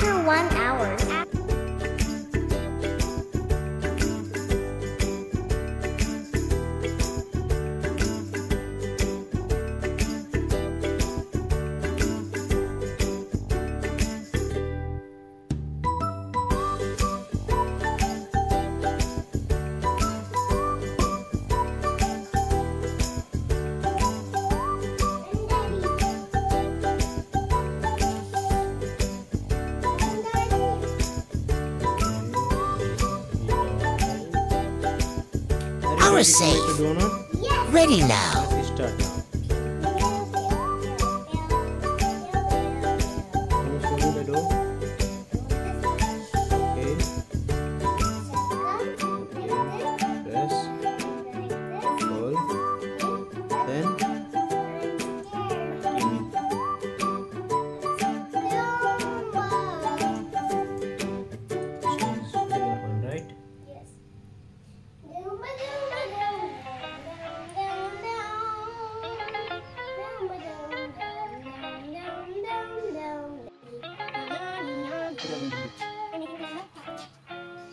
after one hour. Ready now.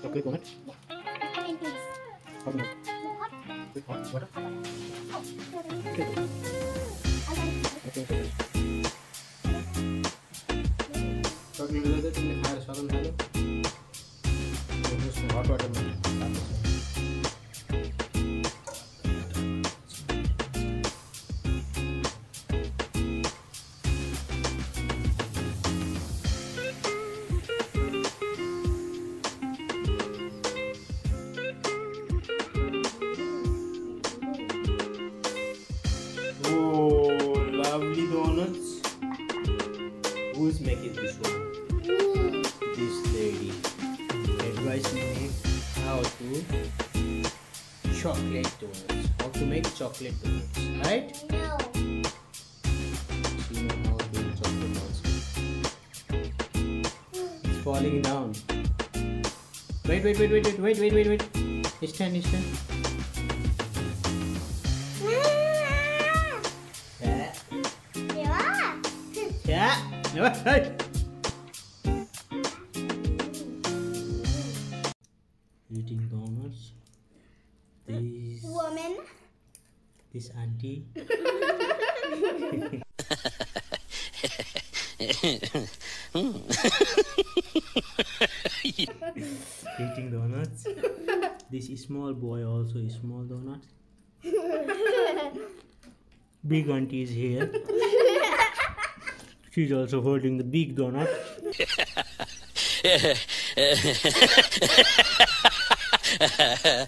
So click on it. Okay. Okay. okay. Who's making this one? This lady. Advise me how to chocolate donuts. How to make chocolate donuts, right? She know how to do chocolate donuts. It's falling down. Wait, wait, wait, wait, wait, wait, wait, wait, wait. Stand, stand. Yeah. Yeah. Eating donuts. This Woman. this auntie. Eating donuts. This small boy also is small donuts. Big auntie is here. She's also holding the big donut.